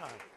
God.